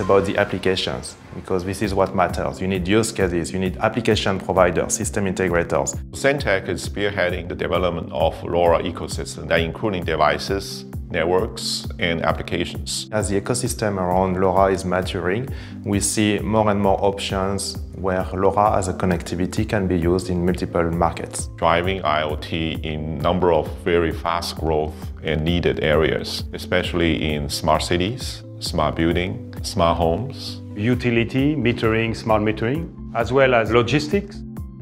about the applications, because this is what matters. You need use cases, you need application providers, system integrators. Semtech is spearheading the development of LoRa ecosystem that including devices, networks, and applications. As the ecosystem around LoRa is maturing, we see more and more options where LoRa as a connectivity can be used in multiple markets. Driving IoT in number of very fast growth and needed areas, especially in smart cities, smart building, smart homes. Utility, metering, smart metering, as well as logistics.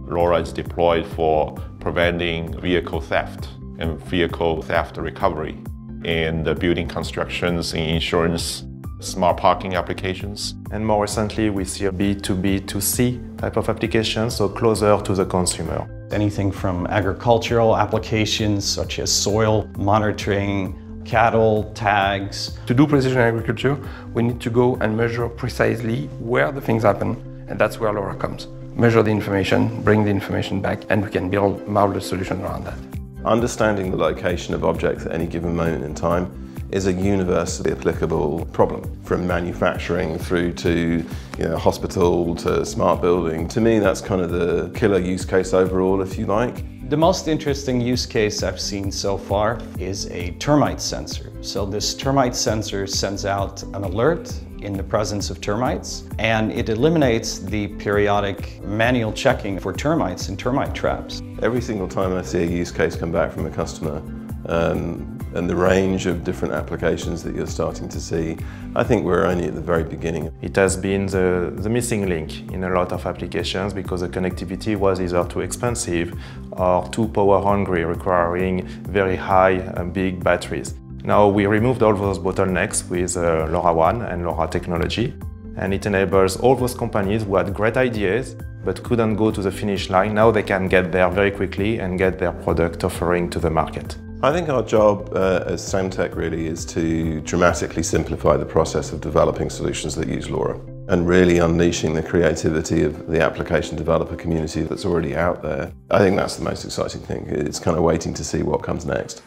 LoRa is deployed for preventing vehicle theft and vehicle theft recovery in the building constructions, in insurance, smart parking applications. And more recently, we see a B2B2C type of application, so closer to the consumer. Anything from agricultural applications such as soil monitoring, cattle, tags. To do precision agriculture, we need to go and measure precisely where the things happen, and that's where LoRa comes. Measure the information, bring the information back, and we can build marvelous solutions around that. Understanding the location of objects at any given moment in time is a universally applicable problem, from manufacturing through to you know, hospital to smart building. To me, that's kind of the killer use case overall, if you like. The most interesting use case I've seen so far is a termite sensor. So this termite sensor sends out an alert in the presence of termites and it eliminates the periodic manual checking for termites and termite traps. Every single time I see a use case come back from a customer um, and the range of different applications that you're starting to see, I think we're only at the very beginning. It has been the, the missing link in a lot of applications because the connectivity was either too expensive or too power hungry, requiring very high and big batteries. Now we removed all those bottlenecks with uh, LoRaWAN and LoRa technology and it enables all those companies who had great ideas but couldn't go to the finish line. Now they can get there very quickly and get their product offering to the market. I think our job uh, as Semtech really is to dramatically simplify the process of developing solutions that use LoRa and really unleashing the creativity of the application developer community that's already out there. I think that's the most exciting thing. It's kind of waiting to see what comes next.